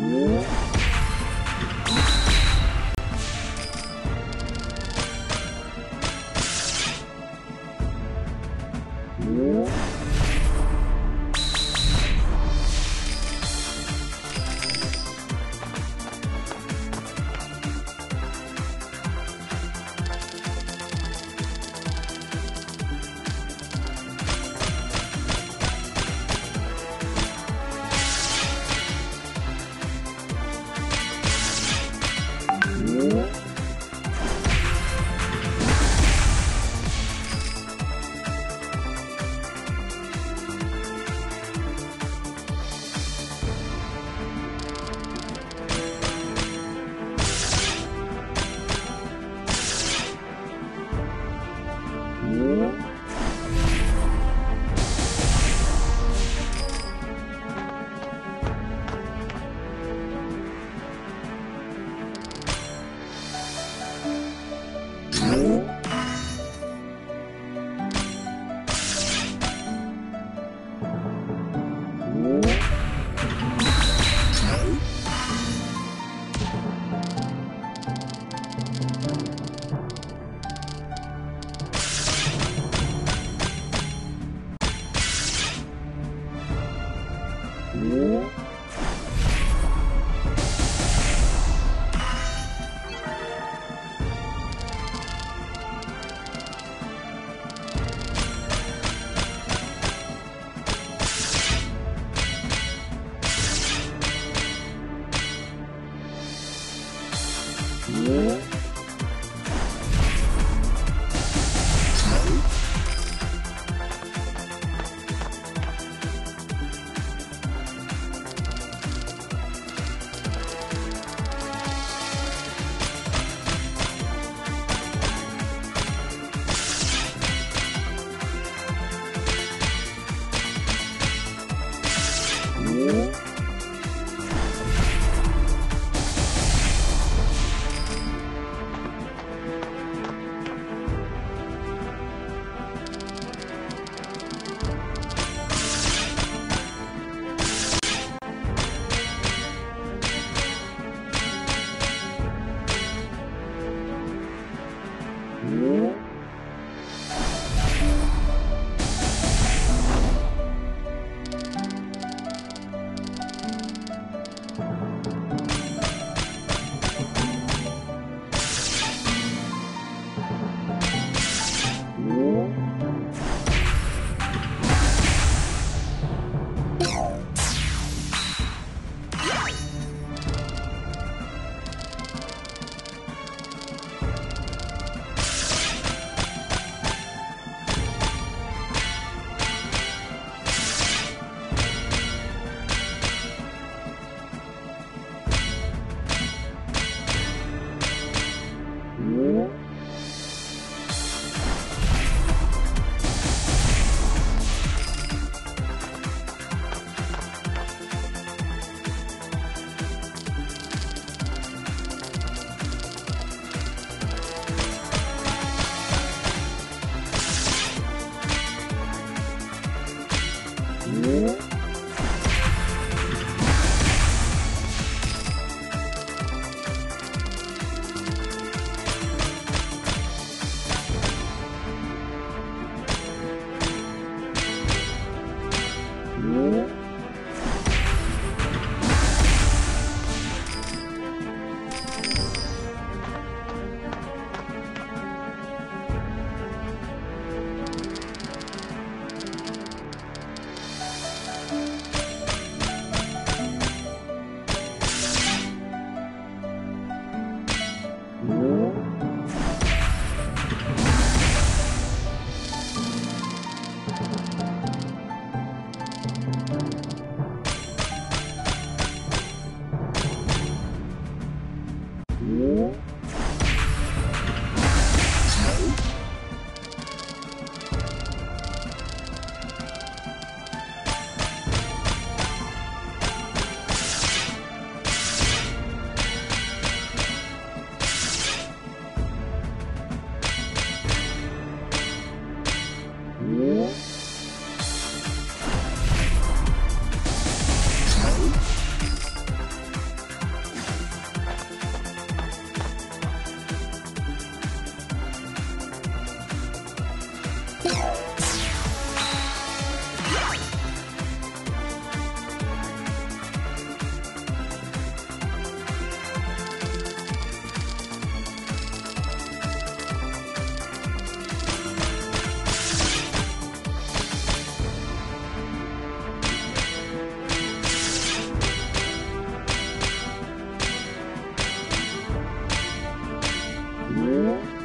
Whoa. Música Música Uhum. Música Música